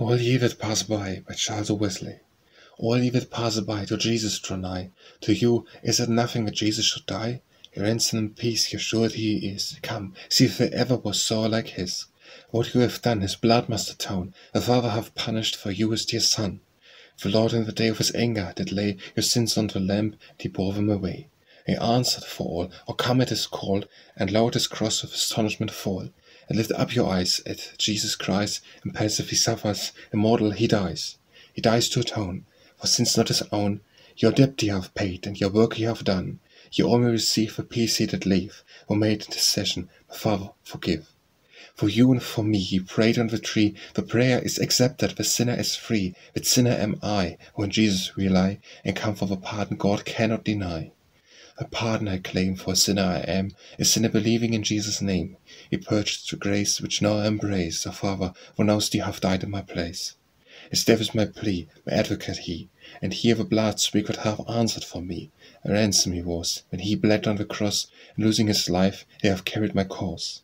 All ye that pass by, by Charles Wesley. All ye that pass by, to Jesus draw nigh. To you, is it nothing that Jesus should die? Your ransom and peace, your surety he is. Come, see if there ever was soul like his. What you have done, his blood must atone. The Father hath punished for you his dear Son. The Lord in the day of his anger did lay your sins on the lamp, and he bore them away. He answered for all, or come at his call, and lowered his cross with astonishment fall and lift up your eyes at Jesus Christ, impassive he suffers, immortal he dies. He dies to atone, for sins not his own, your debt ye have paid, and your work ye have done. All may receive the peace he did leave, or made intercession, Father, forgive. For you and for me he prayed on the tree, the prayer is accepted, the sinner is free, that sinner am I, who in Jesus rely, and come for the pardon God cannot deny. A pardon I claim, for a sinner I am, a sinner believing in Jesus' name. He purchased the grace which now I embrace, O Father, for now thee have died in my place. His death is my plea, my advocate he, and hear the blood we could have answered for me. A ransom he was, when he bled on the cross, and losing his life, he have carried my cause.